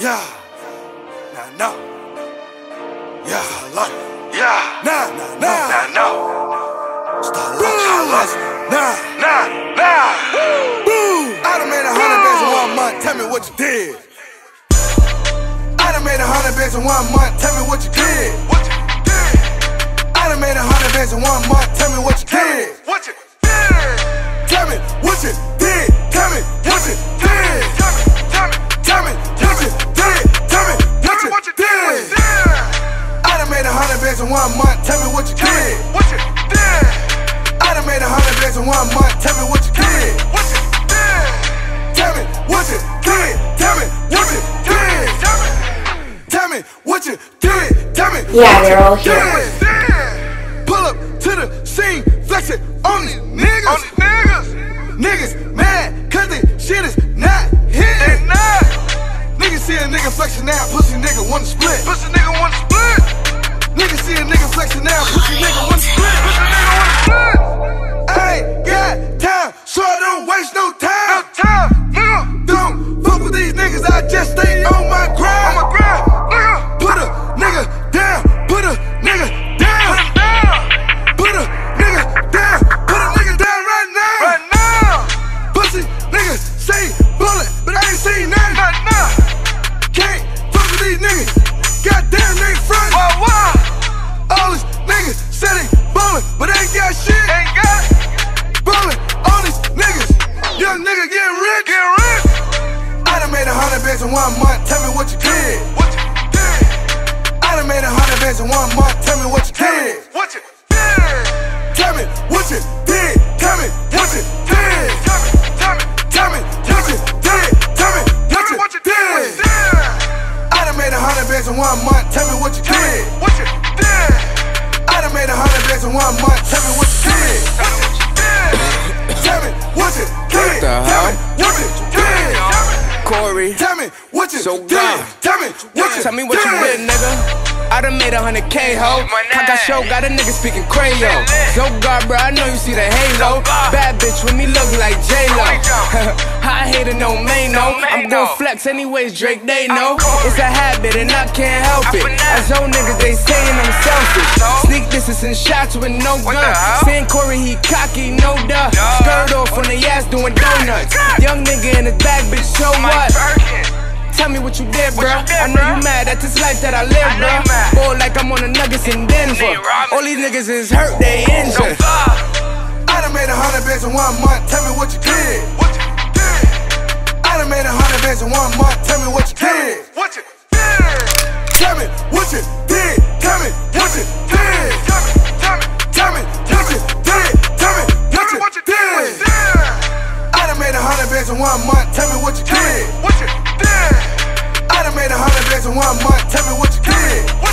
Yeah. Nah, no. Yeah, like. Yeah. Nah, nah, nah. Nah, no. Start like Nah, nah, nah. Woo. I done made a hundred bands in one month. Tell me what you did. I done made a hundred bands in one month. Tell me what you did. What you did? I done made a hundred bands in one month. Made a hundred bands in one month. Tell me what you did. What you did? I done made a hundred bands in one month. Tell me what you did. What you did? Tell me what you did. Tell me what you did. Tell me. Tell me what you did. Tell me. Yeah, they're all here. here. Pull up to the scene, flex it on these niggas. On these niggas. Niggas me what you did. Tell me what you did. Tell me, tell me, tell me what you did. Tell me what you did. I done made a hundred bands in one month. Tell me what you did. What you did? I done made a hundred bands in one month. Tell me what you did. What? Tell me what you did. Tell me what you did. Corey. Tell me what you So did. gone. Tell me what you Tell me what you did, nigga. I done made a hundred K, ho. Kaka show got a nigga speaking Creole. So God, bro, I know you see the halo. Bad bitch with me look like J-Lo. I hate it, no main, no. I'm gon' flex anyways, Drake, they know. It's a habit and I can't help it. As old niggas, they saying I'm selfish. Sneak distance and shots with no gun. Saying Corey, he cocky, no duh. Skirt off on the ass doing donuts. Young nigga in his bag, bitch, so what? Tell me what you did, bro. I know you mad at this life that I live, bro. Boy, like I'm on the Nuggets in Denver. All these niggas is hurt, they injured. I done made a hundred bands in one month. Tell me what you did. What you did? I done made a hundred bands in one month. Tell me what you did. What you did? Tell me what you did. Tell me what you did. Tell me, tell me, tell me what you did. Tell me what you did. I done made a hundred bands in one month. Tell me what you did. What you did? I done made a hundred bands in one month. Tell me what you did.